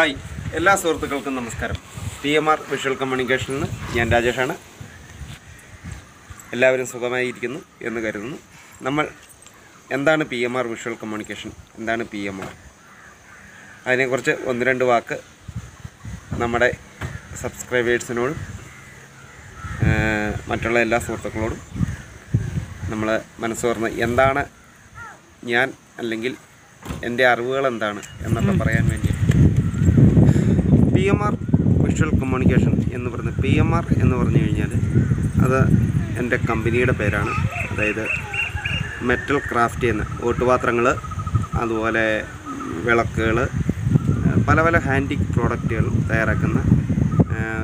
Hi. എല്ലാ സുഹൃത്തുക്കൾക്കും നമസ്കാരം. പി എം ആർ വിഷ്വൽ കമ്മ്യൂണിക്കേഷനിൽ നിന്ന് ഞാൻ രാജേഷാണ്. എല്ലാവരും സുഖമായിരിക്കുന്നു എന്ന് കരുതുന്നു. നമ്മൾ എന്താണ് P M R visual communication എന്താണ് പി എം ആർ? അതിനെക്കുറിച്ച് ഒന്ന് രണ്ട് വാക്ക് നമ്മുടെ സബ്സ്ക്രൈബേഴ്സിനോടും മറ്റുള്ള എല്ലാ സുഹൃത്തുക്കളോടും നമ്മൾ മനസ്സ് തുറന്ന് എന്താണ് ഞാൻ അല്ലെങ്കിൽ എന്റെ അറിവുകൾ എന്താണ് എന്നൊക്കെ പറയാൻ വേണ്ടി P M R visual communication എന്ന് പറയുന്നത് പി എം ആർ എന്ന് പറഞ്ഞു കഴിഞ്ഞാൽ അത് എന്റെ കമ്പനിയുടെ പേരാണ്. അതായത് മെറ്റൽ ക്രാഫ്റ്റ് എന്ന്. ഓട്ടുപാത്രങ്ങൾ അതുപോലെ വിളക്കുകൾ പല പല ഹാൻഡിക് പ്രോഡക്റ്റുകൾ തയ്യാറാക്കുന്ന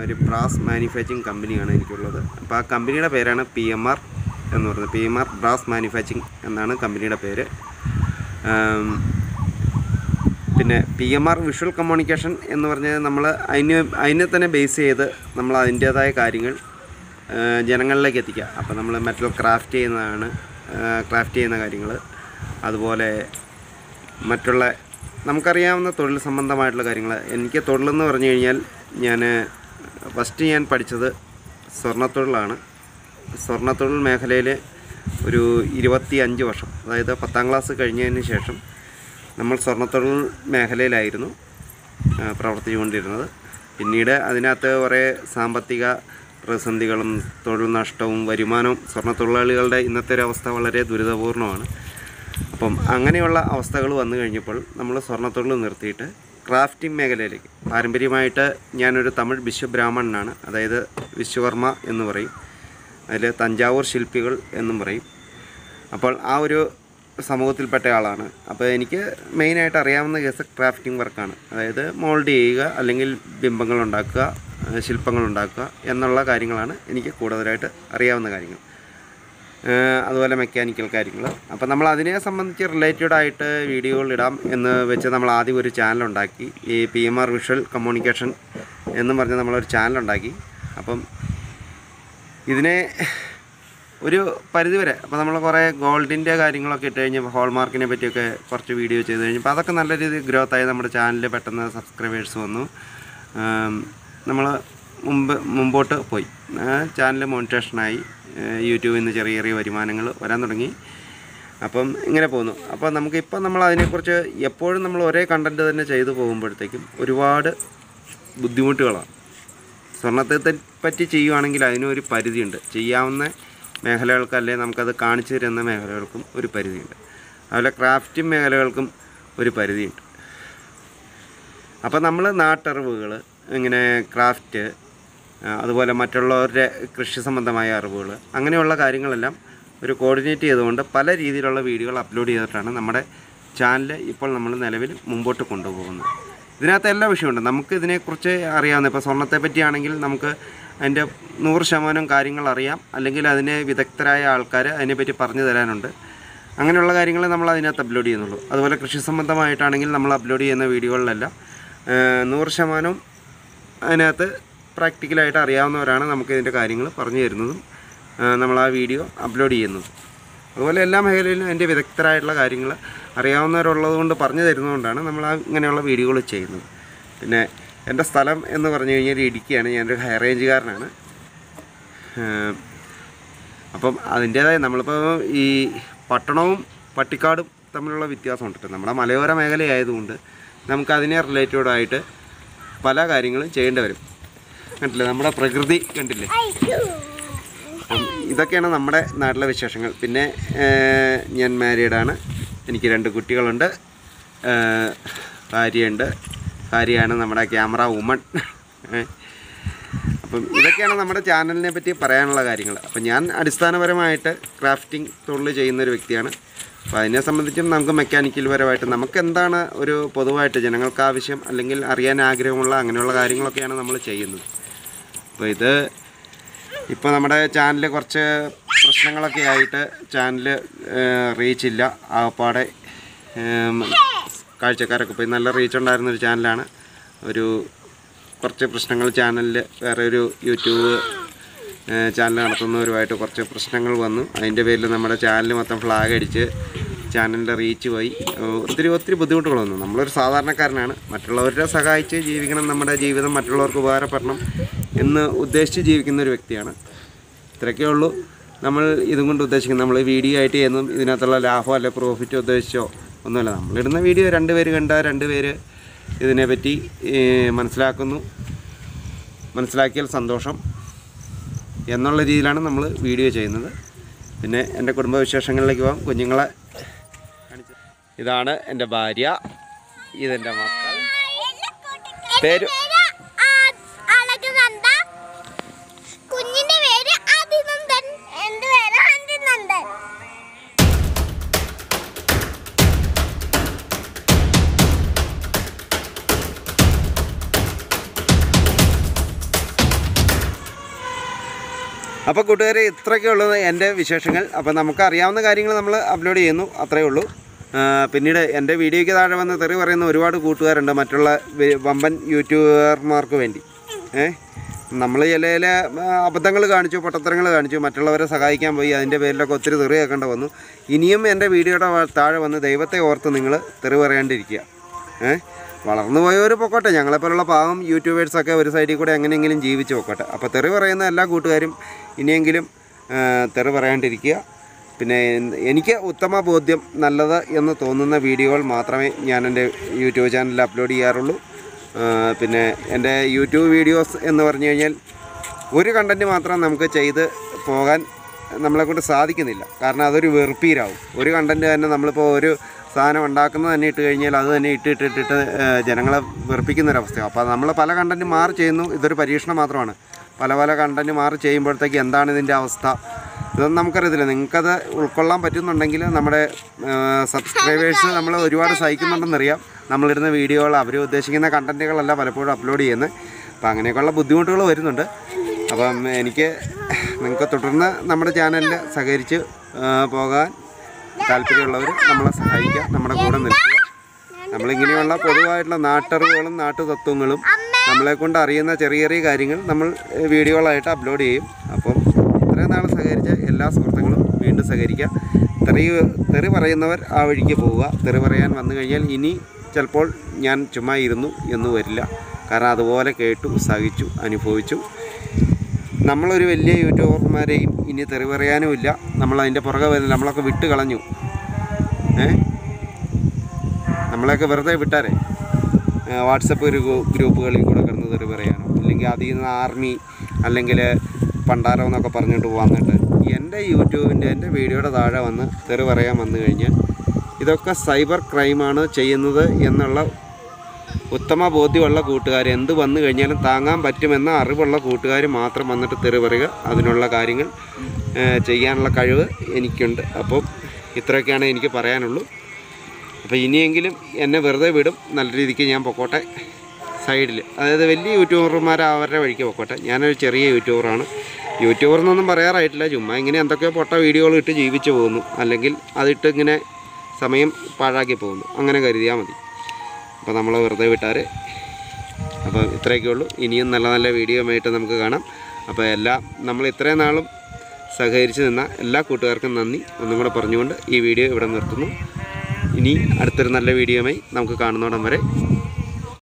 ഒരു ബ്രാസ് മാനുഫാക്ചറിങ് കമ്പനിയാണ് എനിക്കുള്ളത്. അപ്പോൾ ആ കമ്പനിയുടെ പേരാണ് പി എം ആർ എന്ന് പറയുന്നത്. P M R brass manufacturing എന്നാണ് കമ്പനിയുടെ പേര്. പിന്നെ P M R visual communication എന്ന് പറഞ്ഞാൽ നമ്മൾ അതിന് അതിനെ തന്നെ ബേസ് ചെയ്ത് നമ്മൾ അതിന്റേതായ കാര്യങ്ങൾ ജനങ്ങളിലേക്ക് എത്തിക്കുക. അപ്പോൾ നമ്മൾ മെറ്റൽ ക്രാഫ്റ്റ് ചെയ്യുന്നതാണ് ക്രാഫ്റ്റ് ചെയ്യുന്ന കാര്യങ്ങൾ. അതുപോലെ മറ്റുള്ള നമുക്കറിയാവുന്ന തൊഴിൽ സംബന്ധമായിട്ടുള്ള കാര്യങ്ങൾ. എനിക്ക് തൊഴിലെന്ന് പറഞ്ഞു കഴിഞ്ഞാൽ ഞാൻ ഫസ്റ്റ് ഞാൻ പഠിച്ചത് സ്വർണത്തൊഴിലാണ്. സ്വർണത്തൊഴിൽ മേഖലയിൽ ഒരു ഇരുപത്തി അഞ്ച് വർഷം അതായത് പത്താം ക്ലാസ് കഴിഞ്ഞതിന് ശേഷം നമ്മൾ സ്വർണത്തൊഴിൽ മേഖലയിലായിരുന്നു പ്രവർത്തിച്ചുകൊണ്ടിരുന്നത്. പിന്നീട് അതിനകത്ത് കുറേ സാമ്പത്തിക പ്രതിസന്ധികളും തൊഴിൽ നഷ്ടവും വരുമാനവും സ്വർണത്തൊഴിലാളികളുടെ ഇന്നത്തെ ഒരു അവസ്ഥ വളരെ ദുരിതപൂർണമാണ് അപ്പം അങ്ങനെയുള്ള അവസ്ഥകൾ വന്നു കഴിഞ്ഞപ്പോൾ നമ്മൾ സ്വർണത്തൊഴിൽ നിർത്തിയിട്ട് ക്രാഫ്റ്റിംഗ് മേഖലയിലേക്ക് പാരമ്പര്യമായിട്ട് ഞാനൊരു തമിഴ് വിശ്വബ്രാഹ്മണനാണ് അതായത് വിശ്വകർമ്മ എന്ന് പറയും. അതിൽ തഞ്ചാവൂർ ശില്പികൾ എന്നും പറയും. അപ്പോൾ ആ ഒരു സമൂഹത്തിൽപ്പെട്ട ആളാണ്. അപ്പോൾ എനിക്ക് മെയിനായിട്ട് അറിയാവുന്ന കേസ് ക്രാഫ്റ്റിംഗ് വർക്കാണ് അതായത് മോൾഡ് ചെയ്യുക അല്ലെങ്കിൽ ബിംബങ്ങൾ ഉണ്ടാക്കുക ശില്പങ്ങൾ ഉണ്ടാക്കുക എന്നുള്ള കാര്യങ്ങളാണ് എനിക്ക് കൂടുതലായിട്ട് അറിയാവുന്ന കാര്യങ്ങൾ. അതുപോലെ മെക്കാനിക്കൽ കാര്യങ്ങൾ. അപ്പോൾ നമ്മൾ അതിനെ സംബന്ധിച്ച് റിലേറ്റഡ് ആയിട്ട് വീഡിയോകൾ ഇടാം എന്ന് വെച്ച് നമ്മൾ ആദ്യം ഒരു ചാനൽ ഉണ്ടാക്കി. ഈ P M R visual communication എന്നും പറഞ്ഞ് നമ്മളൊരു ചാനൽ ഉണ്ടാക്കി. അപ്പം ഇതിനെ ഒരു പരിധി വരെ. അപ്പോൾ നമ്മൾ കുറേ ഗോൾഡിന്റെ കാര്യങ്ങളൊക്കെ ഇട്ട് കഴിഞ്ഞാൽ ഹോൾമാർക്കിനെ പറ്റിയൊക്കെ കുറച്ച് വീഡിയോ ചെയ്ത് കഴിഞ്ഞപ്പോൾ അതൊക്കെ നല്ല രീതിയിൽ ഗ്രോത്ത് ആയി നമ്മുടെ ചാനലിൽ പെട്ടെന്ന് സബ്സ്ക്രൈബേഴ്സ് വന്നു. നമ്മൾ മുമ്പ് മുമ്പോട്ട് പോയി. ചാനൽ മോണിറ്റേഷനായി. യൂട്യൂബിൽ നിന്ന് ചെറിയ ചെറിയ വരുമാനങ്ങൾ വരാൻ തുടങ്ങി. അപ്പം ഇങ്ങനെ പോകുന്നു അപ്പോൾ നമുക്കിപ്പോൾ നമ്മൾ അതിനെക്കുറിച്ച് എപ്പോഴും നമ്മൾ ഒരേ കണ്ടന്റ് തന്നെ ചെയ്തു പോകുമ്പോഴത്തേക്കും ഒരുപാട് ബുദ്ധിമുട്ടുകളാണ്. സ്വർണത്തെ പറ്റി ചെയ്യുവാണെങ്കിൽ അതിനൊരു പരിധിയുണ്ട്. ചെയ്യാവുന്ന മേഖലകൾക്ക് അല്ലെങ്കിൽ നമുക്കത് കാണിച്ചു തരുന്ന മേഖലകൾക്കും ഒരു പരിധിയുണ്ട്. അതുപോലെ ക്രാഫ്റ്റിംഗ് മേഖലകൾക്കും ഒരു പരിധിയുണ്ട്. അപ്പോൾ നമ്മൾ നാട്ടറിവുകൾ ഇങ്ങനെ ക്രാഫ്റ്റ് അതുപോലെ മറ്റുള്ളവരുടെ കൃഷി സംബന്ധമായ അറിവുകൾ അങ്ങനെയുള്ള കാര്യങ്ങളെല്ലാം ഒരു കോർഡിനേറ്റ് ചെയ്തുകൊണ്ട് പല രീതിയിലുള്ള വീഡിയോകൾ അപ്ലോഡ് ചെയ്തിട്ടാണ് നമ്മുടെ ചാനൽ ഇപ്പോൾ നമ്മൾ നിലവിൽ മുമ്പോട്ട് കൊണ്ടുപോകുന്നത്. ഇതിനകത്ത് എല്ലാ വിഷയമുണ്ട്. നമുക്ക് ഇതിനെക്കുറിച്ച് അറിയാവുന്ന ഇപ്പോൾ സ്വർണത്തെ പറ്റിയാണെങ്കിൽ നമുക്ക് അതിന്റെ നൂറ് ശതമാനം കാര്യങ്ങൾ അറിയാം. അല്ലെങ്കിൽ അതിനെ വിദഗ്ധരായ ആൾക്കാർ അതിനെപ്പറ്റി പറഞ്ഞു തരാനുണ്ട്. അങ്ങനെയുള്ള കാര്യങ്ങൾ നമ്മൾ അതിനകത്ത് അപ്ലോഡ് ചെയ്യുന്നുള്ളൂ. അതുപോലെ കൃഷി സംബന്ധമായിട്ടാണെങ്കിൽ നമ്മൾ അപ്ലോഡ് ചെയ്യുന്ന വീഡിയോകളിലെല്ലാം. നൂറ് ശതമാനവും അതിനകത്ത് പ്രാക്ടിക്കലായിട്ട് അറിയാവുന്നവരാണ് നമുക്ക് ഇതിന്റെ കാര്യങ്ങൾ പറഞ്ഞു തരുന്നതും നമ്മൾ ആ വീഡിയോ അപ്ലോഡ് ചെയ്യുന്നതും. അതുപോലെ എല്ലാ മേഖലയിലും അതിന്റെ വിദഗ്ധരായിട്ടുള്ള കാര്യങ്ങൾ അറിയാവുന്നവരുള്ളത് കൊണ്ട് പറഞ്ഞു തരുന്നതുകൊണ്ടാണ് നമ്മൾ ആ ഇങ്ങനെയുള്ള വീഡിയോകൾ ചെയ്യുന്നത്. പിന്നെ എന്റെ സ്ഥലം എന്ന് പറഞ്ഞു കഴിഞ്ഞാൽ ഇടുക്കിയാണ്. ഞാനൊരു ഹൈ റേഞ്ചുകാരനാണ് അപ്പം അതിന്റേതായ നമ്മളിപ്പോൾ ഈ പട്ടണവും പട്ടിക്കാടും തമ്മിലുള്ള വ്യത്യാസം ഉണ്ട് നമ്മുടെ മലയോര മേഖലയായതുകൊണ്ട് നമുക്ക് റിലേറ്റഡായിട്ട് പല കാര്യങ്ങളും ചെയ്യേണ്ടി വരും. കണ്ടില്ലേ? നമ്മുടെ പ്രകൃതി കണ്ടില്ലേ? അപ്പം ഇതൊക്കെയാണ് നമ്മുടെ നാട്ടിലെ വിശേഷങ്ങൾ. പിന്നെ ഞാൻ മാരീഡാണ് എനിക്ക് രണ്ട് കുട്ടികളുണ്ട്. ഭാര്യയുണ്ട്. ഭാര്യയാണ് നമ്മുടെ ക്യാമറ വുമൺ. അപ്പം ഇതൊക്കെയാണ് നമ്മുടെ ചാനലിനെ പറ്റി പറയാനുള്ള കാര്യങ്ങൾ. അപ്പം ഞാൻ അടിസ്ഥാനപരമായിട്ട് ക്രാഫ്റ്റിംഗ് തൊഴിൽ ചെയ്യുന്ന ഒരു വ്യക്തിയാണ്. അപ്പോൾ അതിനെ സംബന്ധിച്ചും നമുക്ക് മെക്കാനിക്കൽ പരമായിട്ട് നമുക്ക് എന്താണ് ഒരു പൊതുവായിട്ട് ജനങ്ങൾക്ക് ആവശ്യം അല്ലെങ്കിൽ അറിയാൻ ആഗ്രഹമുള്ള അങ്ങനെയുള്ള കാര്യങ്ങളൊക്കെയാണ് നമ്മൾ ചെയ്യുന്നത്. അപ്പോൾ ഇത് ഇപ്പോൾ നമ്മുടെ ചാനൽ കുറച്ച് പ്രശ്നങ്ങളൊക്കെ ആയിട്ട് ചാനൽ റീച്ചില്ല ആകപ്പാടെ ഏം, കാഴ്ചക്കാരൊക്കെ പോയി നല്ല റീച്ച് ഉണ്ടായിരുന്ന ഒരു ചാനലാണ് ഒരു കുറച്ച് പ്രശ്നങ്ങൾ ചാനലിൽ വേറെ ഒരു യൂട്യൂബ് ചാനൽ നടത്തുന്നവരുമായിട്ട് കുറച്ച് പ്രശ്നങ്ങൾ വന്നു. അതിന്റെ പേരിൽ നമ്മുടെ ചാനൽ മൊത്തം ഫ്ലാഗ് അടിച്ച് ചാനലിന്റെ റീച്ച് പോയി. ഒത്തിരി ഒത്തിരി ബുദ്ധിമുട്ടുകൾ വന്നു. നമ്മളൊരു സാധാരണക്കാരനാണ്. മറ്റുള്ളവരെ സഹായിച്ച് ജീവിക്കണം നമ്മുടെ ജീവിതം മറ്റുള്ളവർക്ക് ഉപകാരപ്പെടണം എന്ന് ഉദ്ദേശിച്ച് ജീവിക്കുന്ന ഒരു വ്യക്തിയാണ്. ഇത്രയൊക്കെ ഉള്ളൂ. നമ്മൾ ഇതും കൊണ്ട് ഉദ്ദേശിക്കുന്നത്. നമ്മൾ വീഡിയോ ആയിട്ട് ചെയ്യുന്നതും ഇതിനകത്തുള്ള ലാഭോ അല്ലെ പ്രോഫിറ്റോ ഉദ്ദേശിച്ചോ? ഒന്നുമല്ല. നമ്മളിടുന്ന വീഡിയോ രണ്ട് പേര് രണ്ടുപേര് രണ്ട് പേര് ഇതിനെപ്പറ്റി മനസ്സിലാക്കുന്നു. മനസ്സിലാക്കിയാൽ സന്തോഷം എന്നുള്ള രീതിയിലാണ് നമ്മൾ വീഡിയോ ചെയ്യുന്നത്. പിന്നെ എന്റെ കുടുംബവിശേഷങ്ങളിലേക്ക് പോകാം. കുഞ്ഞുങ്ങളെ ഇതാണ് എന്റെ ഭാര്യ. ഇതെന്റെ മക്കൾ. പേര് അപ്പോൾ കൂട്ടുകാരെ ഇത്രയൊക്കെ ഉള്ളത് എന്റെ വിശേഷങ്ങൾ. അപ്പോൾ നമുക്ക് അറിയാവുന്ന കാര്യങ്ങൾ നമ്മൾ അപ്ലോഡ് ചെയ്യുന്നു. അത്രയേ ഉള്ളൂ. പിന്നീട് എന്റെ വീഡിയോയ്ക്ക് താഴെ വന്ന് തെറി പറയുന്ന ഒരുപാട് കൂട്ടുകാരുണ്ട്. മറ്റുള്ള വമ്പൻ യൂട്യൂബർമാർക്ക് വേണ്ടി. ഏ നമ്മൾ ചില ചില അബദ്ധങ്ങൾ കാണിച്ചു പൊട്ടത്തരങ്ങൾ കാണിച്ചു മറ്റുള്ളവരെ സഹായിക്കാൻ പോയി അതിന്റെ പേരിലൊക്കെ ഒത്തിരി തെറി കേൾക്കേണ്ട വന്നു. ഇനിയും എന്റെ വീഡിയോയുടെ താഴെ വന്ന് ദൈവത്തെ ഓർത്ത് നിങ്ങൾ തെറി പറയാണ്ടിരിക്കുക. ഏ വളർന്നു പോയവർ പൊക്കോട്ടെ. ഞങ്ങളെപ്പോലുള്ള പാവം യൂട്യൂബേഴ്സൊക്കെ ഒരു സൈഡിൽ കൂടെ എങ്ങനെയെങ്കിലും ജീവിച്ച് പൊക്കോട്ടെ. അപ്പോൾ തെറി പറയുന്ന എല്ലാ കൂട്ടുകാരും ഇനിയെങ്കിലും തെറി പറയാണ്ടിരിക്കുക. പിന്നെ എനിക്ക് ഉത്തമ ബോധ്യം നല്ലത് എന്ന് തോന്നുന്ന വീഡിയോകൾ മാത്രമേ ഞാൻ എന്റെ യൂട്യൂബ് ചാനലിൽ അപ്ലോഡ് ചെയ്യാറുള്ളൂ. പിന്നെ എന്റെ യൂട്യൂബ് വീഡിയോസ് എന്ന് പറഞ്ഞു കഴിഞ്ഞാൽ ഒരു കണ്ടന്റ് മാത്രം നമുക്ക് ചെയ്ത് പോകാൻ നമ്മളെക്കൊണ്ട് സാധിക്കുന്നില്ല. കാരണം അതൊരു വെറുപ്പീരാവും. ഒരു കണ്ടന്റ് തന്നെ നമ്മളിപ്പോൾ ഒരു സാധനം ഉണ്ടാക്കുന്നത് തന്നെ ഇട്ട് കഴിഞ്ഞാൽ അത് തന്നെ ഇട്ട് ഇട്ട് ഇട്ടിട്ട് ജനങ്ങളെ വെറുപ്പിക്കുന്നൊരവസ്ഥയാണ് അപ്പോൾ നമ്മൾ പല കണ്ടന്റ് മാറി ചെയ്യുന്നു. ഇതൊരു പരീക്ഷണം മാത്രമാണ്. പല പല കണ്ടന്റ് മാറി ചെയ്യുമ്പോഴത്തേക്ക് എന്താണ് ഇതിന്റെ അവസ്ഥ? ഇതൊന്നും നമുക്കറിയത്തില്ല. നിങ്ങൾക്കത് ഉൾക്കൊള്ളാൻ പറ്റുന്നുണ്ടെങ്കിൽ നമ്മുടെ സബ്സ്ക്രൈബേഴ്സ് നമ്മൾ ഒരുപാട് സഹിക്കുന്നുണ്ടെന്നറിയാം. നമ്മളിടുന്ന വീഡിയോകൾ അവർ ഉദ്ദേശിക്കുന്ന കണ്ടന്റുകളല്ല പലപ്പോഴും അപ്ലോഡ് ചെയ്യുന്നത്. അപ്പോൾ അങ്ങനെയൊക്കെയുള്ള ബുദ്ധിമുട്ടുകൾ വരുന്നുണ്ട്. അപ്പം എനിക്ക് നിങ്ങൾക്ക് തുടർന്ന് നമ്മുടെ ചാനലിൽ സഹകരിച്ച് പോകാൻ താല്പര്യമുള്ളവർ നമ്മളെ സഹായിക്കുക നമ്മുടെ കൂടെ നിൽക്കുക. നമ്മളിങ്ങനെയുള്ള പൊതുവായിട്ടുള്ള നാട്ടറിവുകളും നാട്ടുതത്വങ്ങളും നമ്മളെ കൊണ്ട് അറിയുന്ന ചെറിയ ചെറിയ കാര്യങ്ങൾ നമ്മൾ വീഡിയോകളായിട്ട് അപ്ലോഡ് ചെയ്യും. അപ്പം ഇത്രയും നാൾ സഹകരിച്ച എല്ലാ സുഹൃത്തുക്കളും വീണ്ടും സഹകരിക്കുക തെറി തെറി പറയുന്നവർ ആ വഴിക്ക് പോവുക. തെറി പറയാൻ വന്നു കഴിഞ്ഞാൽ ഇനി ചിലപ്പോൾ ഞാൻ ചുമ്മാ ഇരുന്നു എന്ന് വരില്ല. കാരണം അതുപോലെ കേട്ടു സഹിച്ചു അനുഭവിച്ചു. നമ്മളൊരു വലിയ യൂട്യൂബർമാരെയും ഇനി തെറി പറയാനും ഇല്ല. നമ്മൾ അതിന്റെ പുറകെ വരുന്നില്ല നമ്മളൊക്കെ വിട്ട് കളഞ്ഞു ഏ? നമ്മളെയൊക്കെ വെറുതെ വിട്ടാരെ? വാട്സപ്പ് ഒരു ഗ്രൂ- ഗ്രൂപ്പുകളിൽ കൂടെ കിടന്ന് തെറി പറയാനോ? അല്ലെങ്കിൽ അതിൽ നിന്ന് ആർമി അല്ലെങ്കിൽ പണ്ടാരോ എന്നൊക്കെ പറഞ്ഞിട്ട് വന്നിട്ട് എന്റെ യൂട്യൂബിന്റെ എന്റെ വീഡിയോയുടെ താഴെ വന്ന് തെറി പറയാൻ വന്നു കഴിഞ്ഞാൽ ഇതൊക്കെ സൈബർ ക്രൈമാണ് ചെയ്യുന്നത് എന്നുള്ള ഉത്തമ ബോധ്യമുള്ള കൂട്ടുകാർ എന്ത് വന്നു കഴിഞ്ഞാലും താങ്ങാൻ പറ്റുമെന്ന അറിവുള്ള കൂട്ടുകാർ മാത്രം വന്നിട്ട് തെറി പറയുക. അതിനുള്ള കാര്യങ്ങൾ ചെയ്യാനുള്ള കഴിവ് എനിക്കുണ്ട്. അപ്പം ഇത്രയൊക്കെയാണ് എനിക്ക് പറയാനുള്ളൂ. അപ്പോൾ ഇനിയെങ്കിലും എന്നെ വെറുതെ വിടും. നല്ല രീതിക്ക് ഞാൻ പൊക്കോട്ടെ സൈഡിൽ. അതായത് വലിയ യൂട്യൂബർമാർ അവരുടെ വഴിക്ക് പൊക്കോട്ടെ. ഞാനൊരു ചെറിയ യൂട്യൂബറാണ്. യൂട്യൂബർ എന്നൊന്നും പറയാറായിട്ടില്ല. ചുമ്മാ ഇങ്ങനെ എന്തൊക്കെയോ പൊട്ട വീഡിയോകൾ ഇട്ട് ജീവിച്ചു പോകുന്നു. അല്ലെങ്കിൽ അതിട്ട് ഇങ്ങനെ സമയം പാഴാക്കി പോകുന്നു. അങ്ങനെ കരുതിയാൽ മതി. അപ്പോൾ നമ്മൾ വെറുതെ വിട്ടാൽ. അപ്പോൾ ഇത്രയൊക്കെ ഉള്ളൂ. ഇനിയും നല്ല നല്ല വീഡിയോ ആയിട്ട് നമുക്ക് കാണാം. അപ്പോൾ എല്ലാം നമ്മൾ ഇത്രയും നാളും സഹകരിച്ച് നിന്ന എല്ലാ കൂട്ടുകാർക്കും നന്ദി. ഒന്നും കൂടെ പറഞ്ഞുകൊണ്ട് ഈ വീഡിയോ ഇവിടെ നിർത്തുന്നു. ഇനി അടുത്തൊരു നല്ല വീഡിയോയുമായി നമുക്ക് കാണുന്നോടം വരെ